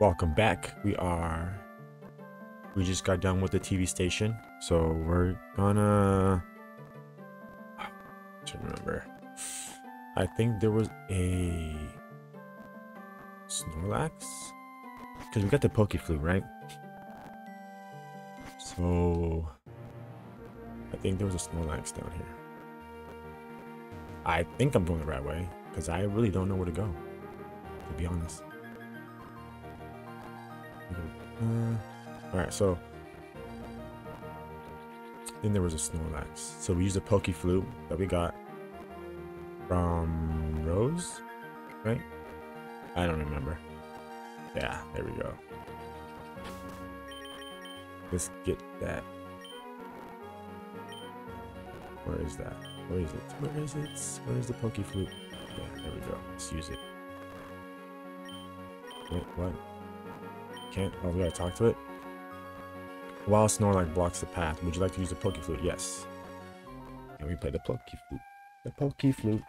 Welcome back. We are. We just got done with the TV station, so we're gonna. To remember, I think there was a Snorlax because we got the Pokeflute, right? So I think there was a Snorlax down here. I think I'm going the right way because I really don't know where to go, to be honest. Uh, all right, so then there was a Snorlax. So we used a Pokeflute that we got from Rose, right? I don't remember. Yeah, there we go. Let's get that. Where is that? Where is it? Where is it? Where is the Pokeflute? Yeah, there we go. Let's use it. Wait, what? Can't. Oh, we gotta talk to it. While Snorlax blocks the path, would you like to use the Poke Flute? Yes. And we play the Poke Flute. The Poke Flute.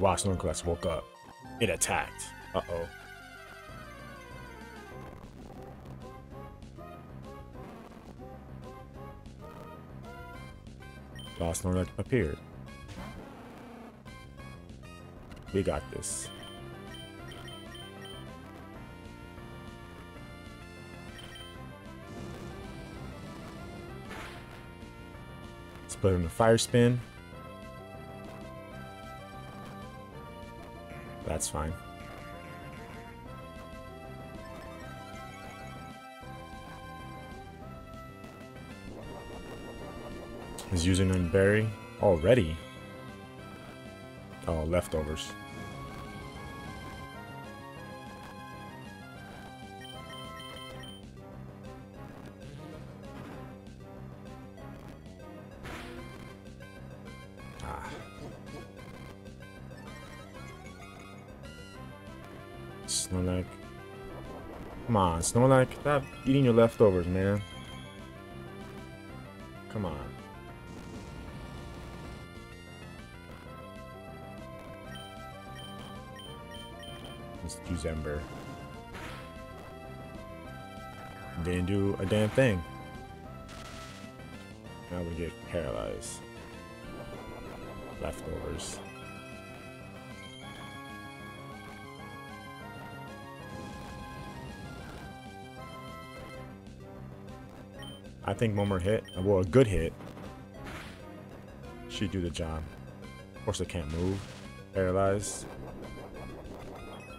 Wow, Snorlax woke up. It attacked. Uh-oh. Wow, Snorlax appeared. We got this. Let's put in a fire spin. That's fine. He's using berry already. Oh, leftovers. Snorlax. Come on, Snorlax. Stop eating your leftovers, man. Come on. Let's use Ember. Didn't do a damn thing. Now we get paralyzed. Leftovers. I think one more hit, well, a good hit, should do the job. Of course, I can't move. Paralyzed.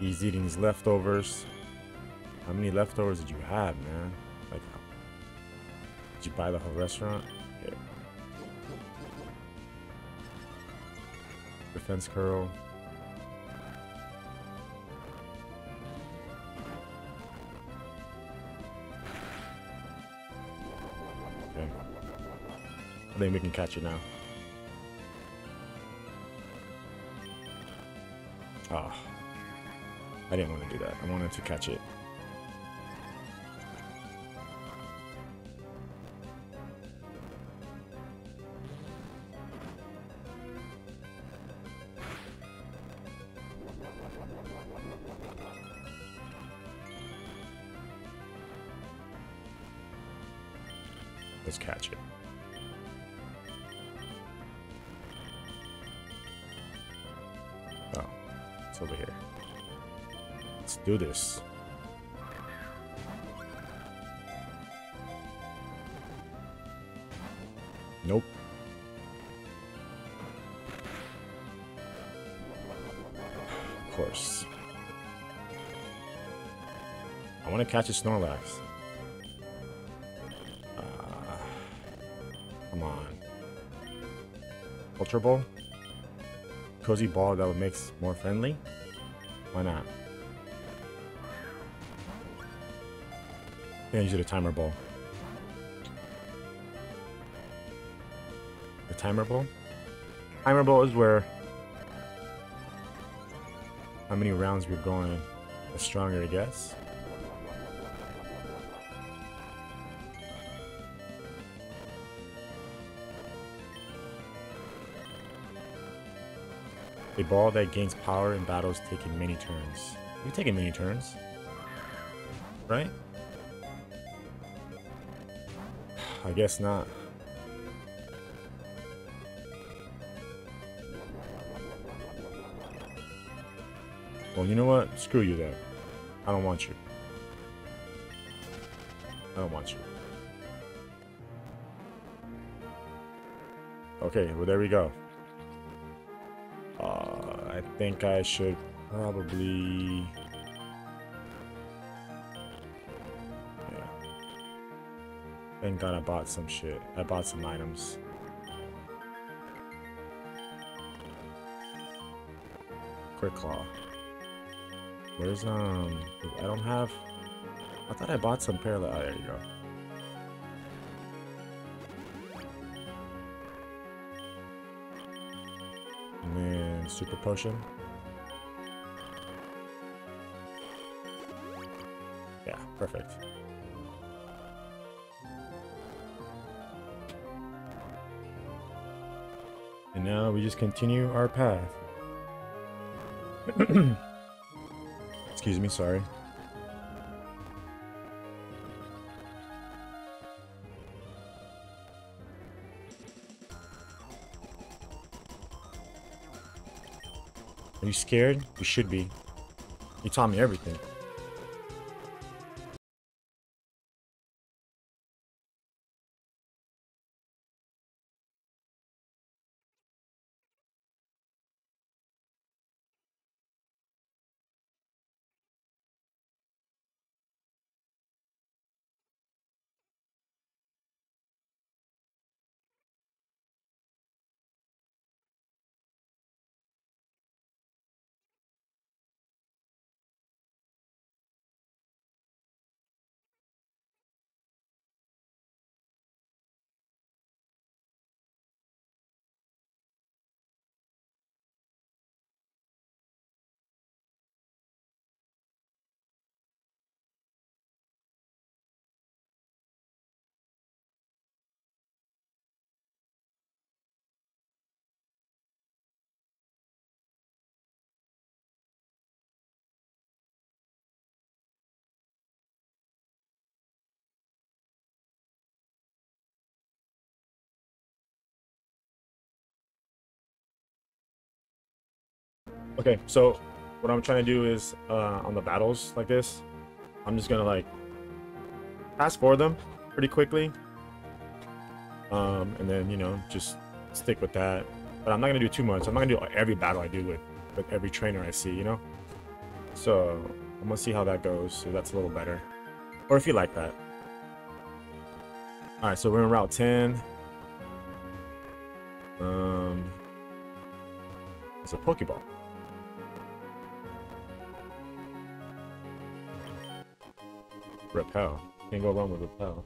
He's eating his leftovers. How many leftovers did you have, man? Like, did you buy the whole restaurant? Yeah. Defense curl. I think we can catch it now. Ah. I didn't want to do that. I wanted to catch it. Let's catch it. Do this. Nope. Of course. I want to catch a Snorlax. Uh, come on. Ultra Ball? Cozy Ball that would make more friendly? Why not? Yeah, use it a timer ball. The timer ball? Timer ball is where how many rounds we're going, the stronger it gets. A ball that gains power in battles taking many turns. You taking many turns. Right? I guess not. Well, you know what? Screw you then. I don't want you. I don't want you. Okay, well there we go. Uh, I think I should probably... Thank god I bought some shit. I bought some items. Quick Claw. Where's, um... I don't have... I thought I bought some parallel... Oh, there you go. And then super potion. Yeah, perfect. Now we just continue our path. Excuse me, sorry. Are you scared? You should be. You taught me everything. Okay, so what I'm trying to do is uh, on the battles like this, I'm just gonna like pass for them pretty quickly, um, and then you know just stick with that. But I'm not gonna do too much. I'm not gonna do every battle I do with with every trainer I see, you know. So I'm gonna see how that goes. So that's a little better, or if you like that. All right, so we're in Route 10. Um, it's a Pokeball. Repel. Can't go wrong with repel.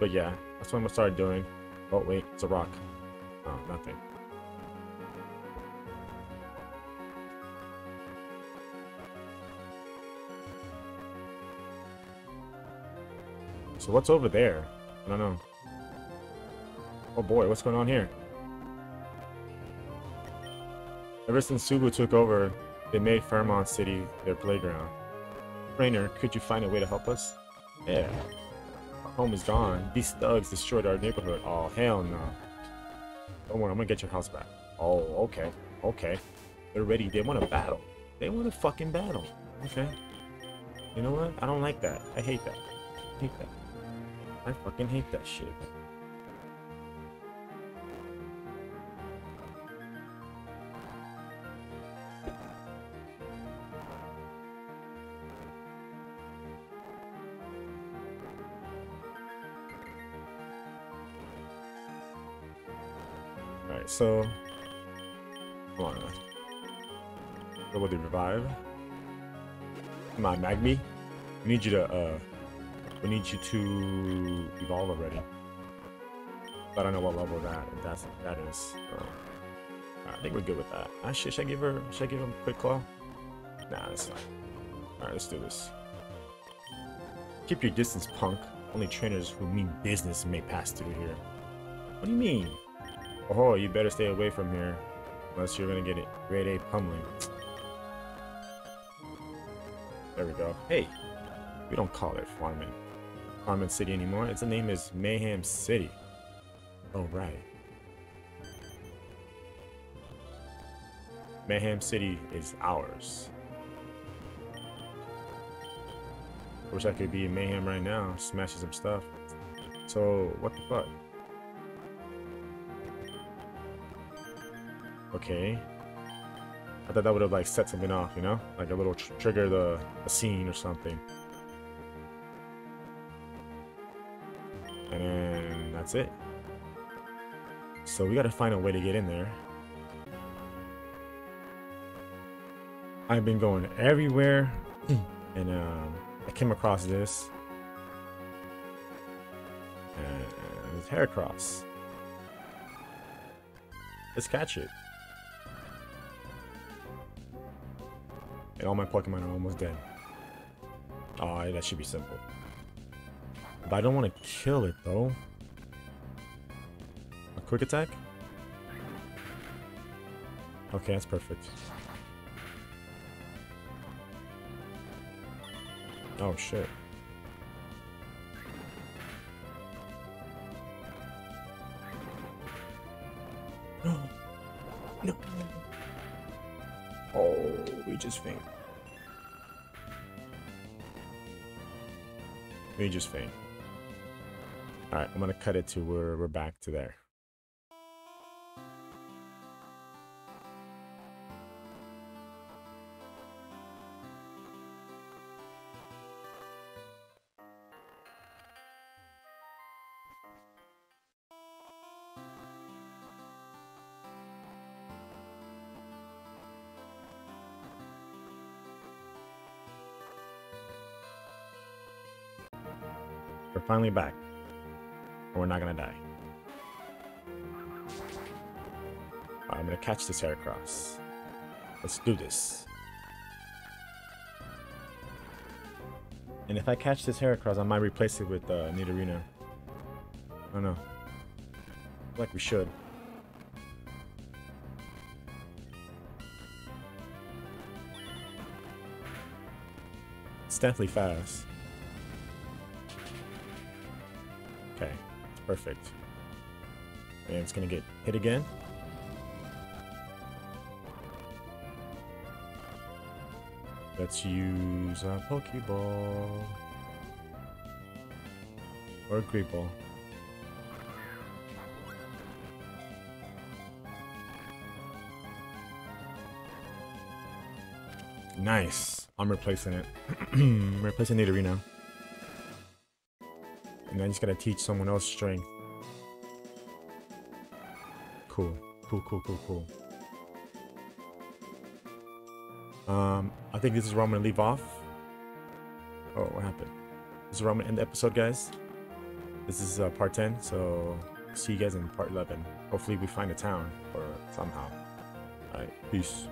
But yeah, that's what I'm gonna start doing. Oh wait, it's a rock. Oh, nothing. So what's over there? I don't know. Oh boy, what's going on here? Ever since Subu took over, they made Fairmont City their playground. Trainer, could you find a way to help us? Yeah. Our home is gone. These thugs destroyed our neighborhood. Oh, hell no. Don't worry, I'm gonna get your house back. Oh, okay. Okay. They're ready. They want to battle. They want to fucking battle. Okay. You know what? I don't like that. I hate that. I hate that. I fucking hate that shit. Alright, so... Come on. Go with the revive. Come on, Magby. We need you to, uh... We need you to evolve already. But I don't know what level that that's that is. Uh, I think we're good with that. I should, should I give her should I give him a quick claw? Nah, that's fine. Alright, let's do this. Keep your distance, punk. Only trainers who mean business may pass through here. What do you mean? Oh, you better stay away from here. Unless you're gonna get it grade A pummeling. There we go. Hey, we don't call it Farming. Farming City anymore. Its name is Mayhem City. Oh, right. Mayhem City is ours. Wish I could be in Mayhem right now, smashing some stuff. So, what the fuck? Okay. I thought that would have like set something off, you know? Like a little tr trigger the a scene or something. And then that's it. So we gotta find a way to get in there. I've been going everywhere and um, I came across this. And it's Heracross. Let's catch it. And all my Pokemon are almost dead. Oh, that should be simple. But I don't want to kill it though. A quick attack? Okay, that's perfect. Oh shit. No. We just faint. We just faint. Alright, I'm gonna cut it to where we're back to there. We're finally back. And we're not gonna die. I'm gonna catch this Heracross. Let's do this. And if I catch this Heracross, I might replace it with uh, Nidorino. I don't know. like we should. It's definitely fast. Perfect. And it's gonna get hit again. Let's use a Pokeball. Or a Great Ball. Nice. I'm replacing it. replacing Nidorino. And I just gotta teach someone else strength. Cool. Cool, cool, cool, cool. Um, I think this is where I'm gonna leave off. Oh, what happened? This is where I'm gonna end the episode, guys. This is uh, part 10, so see you guys in part 11. Hopefully we find a town or somehow. Alright, peace.